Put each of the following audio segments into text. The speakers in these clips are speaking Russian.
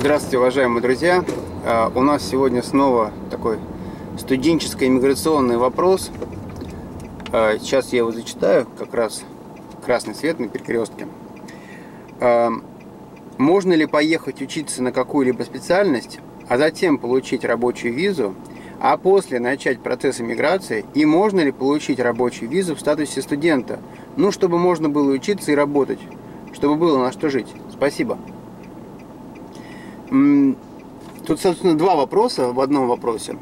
Здравствуйте, уважаемые друзья! А, у нас сегодня снова такой студенческо-иммиграционный вопрос. А, сейчас я его зачитаю, как раз красный свет на перекрестке. А, можно ли поехать учиться на какую-либо специальность, а затем получить рабочую визу, а после начать процесс иммиграции? И можно ли получить рабочую визу в статусе студента? Ну, чтобы можно было учиться и работать, чтобы было на что жить. Спасибо. Тут, собственно, два вопроса в одном вопросе.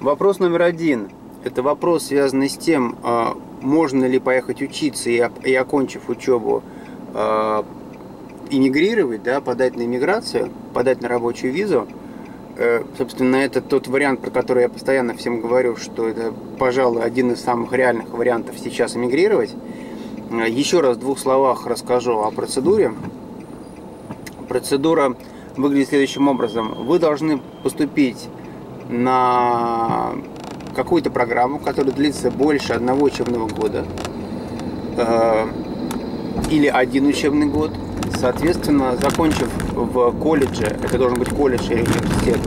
Вопрос номер один. Это вопрос, связанный с тем, а, можно ли поехать учиться и, и окончив учебу, а, иммигрировать, да, подать на иммиграцию, подать на рабочую визу. Э, собственно, это тот вариант, про который я постоянно всем говорю, что это, пожалуй, один из самых реальных вариантов сейчас эмигрировать. Э, еще раз в двух словах расскажу о процедуре. Процедура выглядит следующим образом. Вы должны поступить на какую-то программу, которая длится больше одного учебного года э, или один учебный год. Соответственно, закончив в колледже, это должен быть колледж или университет,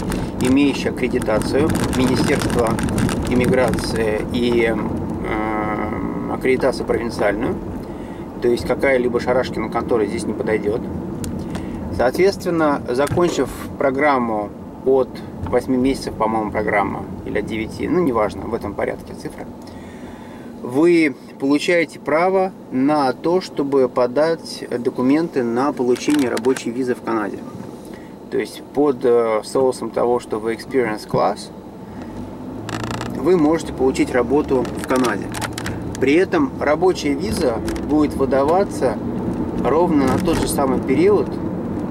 имеющий аккредитацию Министерства иммиграции и э, аккредитацию провинциальную, то есть какая-либо шарашкина контора здесь не подойдет. Соответственно, закончив программу от 8 месяцев, по-моему, программа, или от 9, ну, неважно, в этом порядке цифры, вы получаете право на то, чтобы подать документы на получение рабочей визы в Канаде. То есть под э, соусом того, что вы experience class, вы можете получить работу в Канаде. При этом рабочая виза будет выдаваться ровно на тот же самый период,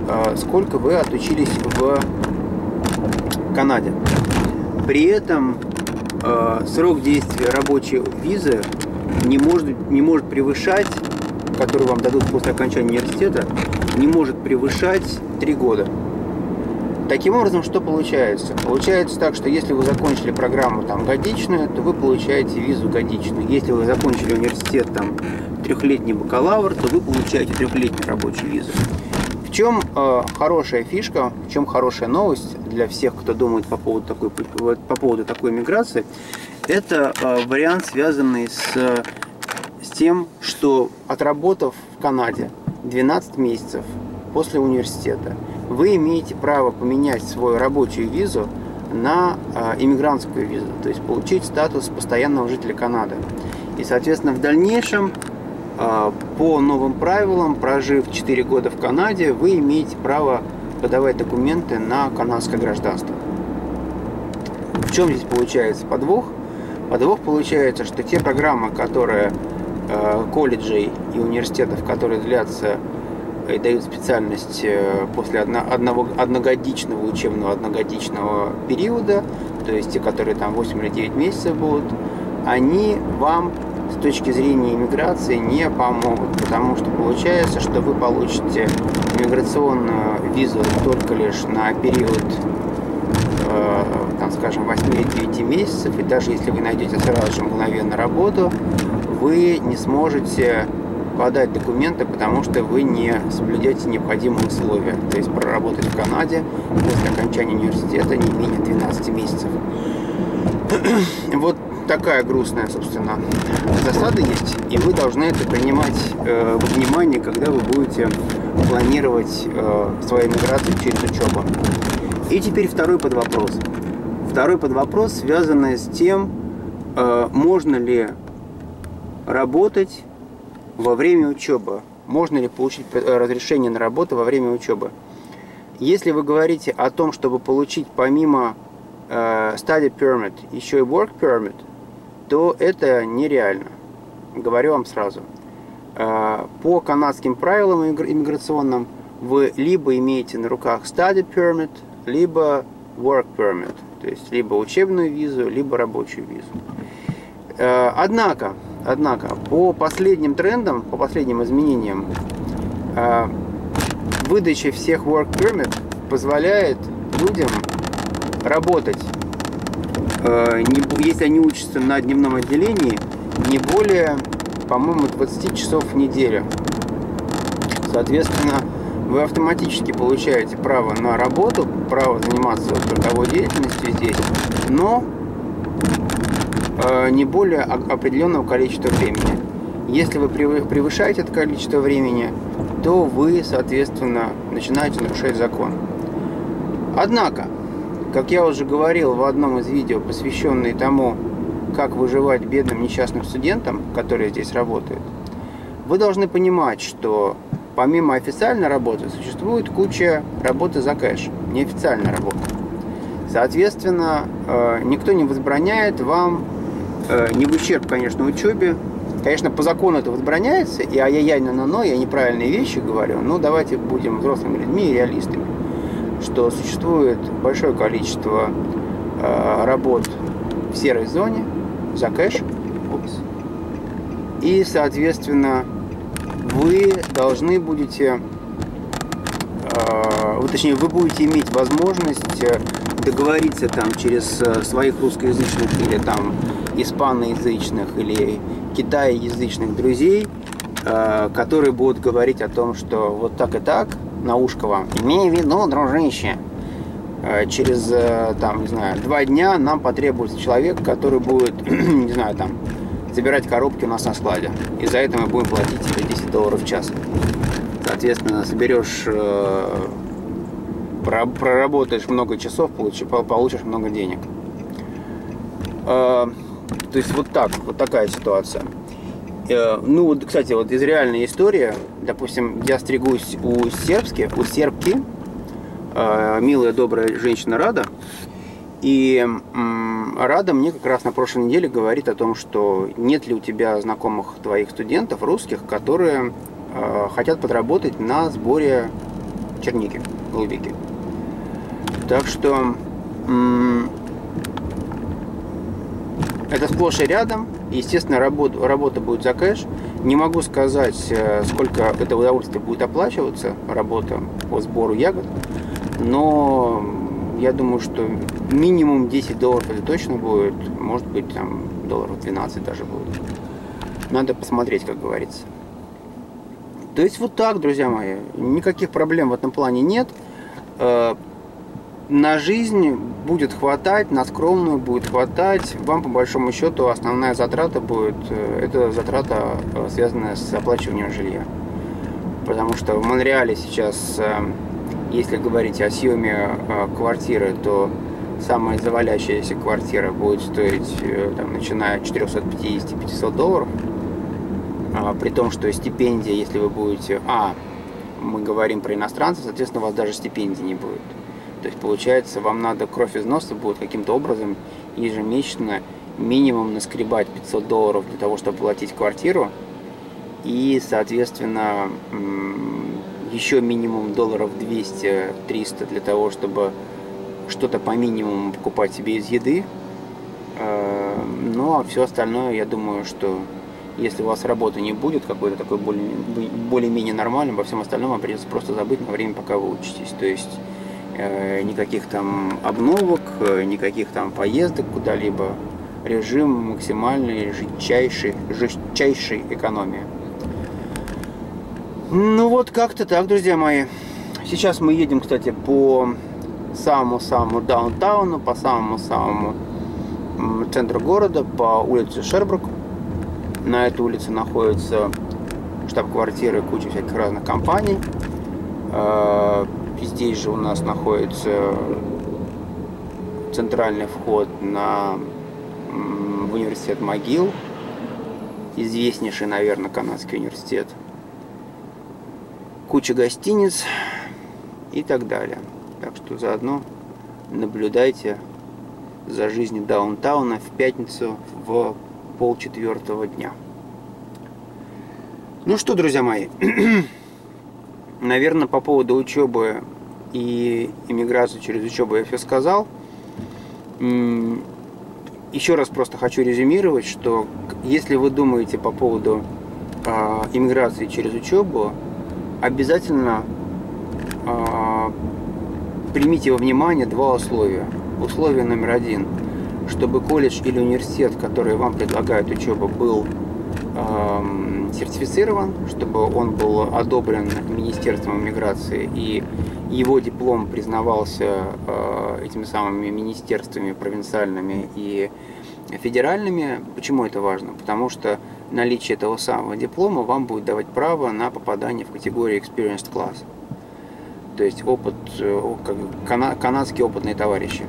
а, сколько вы отучились в Канаде. При этом срок действия рабочей визы не может, не может превышать, который вам дадут после окончания университета, не может превышать 3 года. Таким образом, что получается? Получается так, что если вы закончили программу там годичную, то вы получаете визу годичную. Если вы закончили университет там трехлетний бакалавр, то вы получаете трехлетнюю рабочую визу. Чем э, хорошая фишка, в чем хорошая новость для всех, кто думает по поводу такой, по поводу такой миграции, это э, вариант, связанный с, с тем, что отработав в Канаде 12 месяцев после университета, вы имеете право поменять свою рабочую визу на э, иммигрантскую визу, то есть получить статус постоянного жителя Канады. И, соответственно, в дальнейшем по новым правилам, прожив 4 года в Канаде, вы имеете право подавать документы на канадское гражданство. В чем здесь получается подвох? Подвох получается, что те программы, которые э, колледжей и университетов, которые длятся и дают специальность э, после одно, одного, одногодичного учебного одногодичного периода, то есть те, которые там 8 или 9 месяцев будут, они вам с точки зрения иммиграции не помогут, потому что получается, что вы получите иммиграционную визу только лишь на период, э, там, скажем, 8-9 месяцев, и даже если вы найдете сразу же мгновенно работу, вы не сможете подать документы, потому что вы не соблюдете необходимые условия. То есть проработать в Канаде после окончания университета не менее 12 месяцев. Вот такая грустная, собственно, засада есть, и вы должны это принимать э, во внимание, когда вы будете планировать э, свою миграцию через учебу. И теперь второй подвопрос. Второй подвопрос, связанный с тем, э, можно ли работать во время учебы, можно ли получить э, разрешение на работу во время учебы. Если вы говорите о том, чтобы получить помимо э, study permit еще и work permit – то это нереально. Говорю вам сразу. А, по канадским правилам иммиграционным вы либо имеете на руках study permit, либо work permit, то есть либо учебную визу, либо рабочую визу. А, однако, однако, по последним трендам, по последним изменениям, а, выдача всех work permit позволяет людям работать Э, если они учатся на дневном отделении, не более, по-моему, 20 часов в неделю. Соответственно, вы автоматически получаете право на работу, право заниматься трудовой деятельностью здесь, но э, не более определенного количества времени. Если вы превышаете это количество времени, то вы, соответственно, начинаете нарушать закон. Однако, как я уже говорил в одном из видео, посвященное тому, как выживать бедным несчастным студентам, которые здесь работают, вы должны понимать, что помимо официальной работы существует куча работы за кэш, неофициальная работа. Соответственно, э, никто не возбраняет вам, э, не в ущерб, конечно, учебе. Конечно, по закону это возбраняется, и ай-яй-яй, но-но, я неправильные вещи говорю, но давайте будем взрослыми людьми и реалистами, что существует большое количество э, работ в серой зоне за кэш, и, соответственно, вы должны будете, э, точнее, вы будете иметь возможность э, договориться там через э, своих русскоязычных или там испаноязычных или китаеязычных друзей, э, которые будут говорить о том, что вот так и так, на ушко вам, имея в виду, дружище, через, там, не знаю, два дня нам потребуется человек, который будет, не знаю, там, забирать коробки у нас на складе. И за это мы будем платить тебе 10 долларов в час. Соответственно, соберешь, э, проработаешь много часов, получишь, много денег. Э, то есть вот так, вот такая ситуация. Э, ну вот, кстати, вот из реальной истории, допустим, я стригусь у сербски, у сербки, милая, добрая женщина Рада, и Рада мне как раз на прошлой неделе говорит о том, что нет ли у тебя знакомых твоих студентов русских, которые э, хотят подработать на сборе черники, голубики. Так что это сплошь и рядом. Естественно, работа, работа будет за кэш. Не могу сказать, э, сколько это удовольствие будет оплачиваться, работа по сбору ягод. Но я думаю, что минимум 10 долларов это точно будет. Может быть, там долларов 12 даже будет. Надо посмотреть, как говорится. То есть вот так, друзья мои. Никаких проблем в этом плане нет. Э, на жизнь будет хватать, на скромную будет хватать. Вам, по большому счету, основная затрата будет, э, это затрата, э, связанная с оплачиванием жилья. Потому что в Монреале сейчас если говорить о съеме квартиры, то самая завалящаяся квартира будет стоить, э, там, начиная от 450-500 долларов. А, при том, что стипендия, если вы будете... А, мы говорим про иностранцев, соответственно, у вас даже стипендии не будет. То есть, получается, вам надо кровь из носа будет каким-то образом ежемесячно минимум наскребать 500 долларов для того, чтобы платить квартиру. И, соответственно, еще минимум долларов 200-300 для того, чтобы что-то по минимуму покупать себе из еды. Э, ну а все остальное, я думаю, что если у вас работы не будет какой-то такой более-менее нормальной, во всем остальном вам придется просто забыть на время, пока вы учитесь. То есть никаких там обновок, э, никаких там поездок куда-либо. Режим максимальной жестчайшей, жестчайшей экономии. Ну вот как-то так, друзья мои. Сейчас мы едем, кстати, по самому-самому даунтауну, по самому-самому центру города, по улице Шербрук. На этой улице находится штаб-квартиры куча всяких разных компаний. Здесь же у нас находится центральный вход на в университет МОГИЛ, известнейший, наверное, канадский университет куча гостиниц и так далее. Так что заодно наблюдайте за жизнью даунтауна в пятницу в полчетвертого дня. Ну что, друзья мои, наверное, по поводу учебы и иммиграции через учебу я все сказал. Еще раз просто хочу резюмировать, что если вы думаете по поводу а, иммиграции через учебу, обязательно э, примите во внимание два условия. Условие номер один, чтобы колледж или университет, который вам предлагает учебу, был эм, сертифицирован, чтобы он был одобрен Министерством иммиграции и его диплом признавался э, этими самыми министерствами провинциальными и федеральными. Почему это важно? Потому что наличие этого самого диплома вам будет давать право на попадание в категорию Experienced Class. То есть опыт, э, канадские опытные товарищи.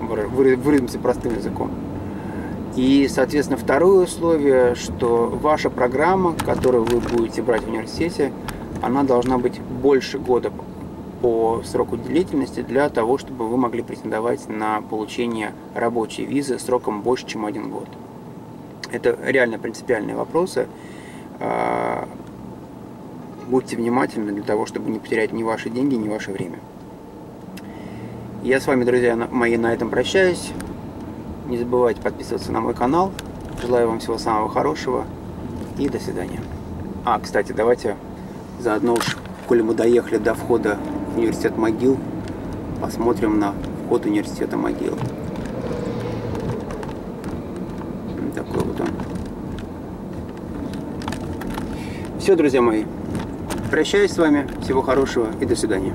Выразимся простым языком. И, соответственно, второе условие, что ваша программа, которую вы будете брать в университете, она должна быть больше года по сроку длительности для того, чтобы вы могли претендовать на получение рабочей визы сроком больше, чем один год. Это реально принципиальные вопросы. А, будьте внимательны для того, чтобы не потерять ни ваши деньги, ни ваше время. Я с вами, друзья мои, на этом прощаюсь. Не забывайте подписываться на мой канал. Желаю вам всего самого хорошего и до свидания. А, кстати, давайте заодно уж, коли мы доехали до входа в университет могил, посмотрим на вход университета могил. Такой вот он. Все, друзья мои. Прощаюсь с вами. Всего хорошего и до свидания.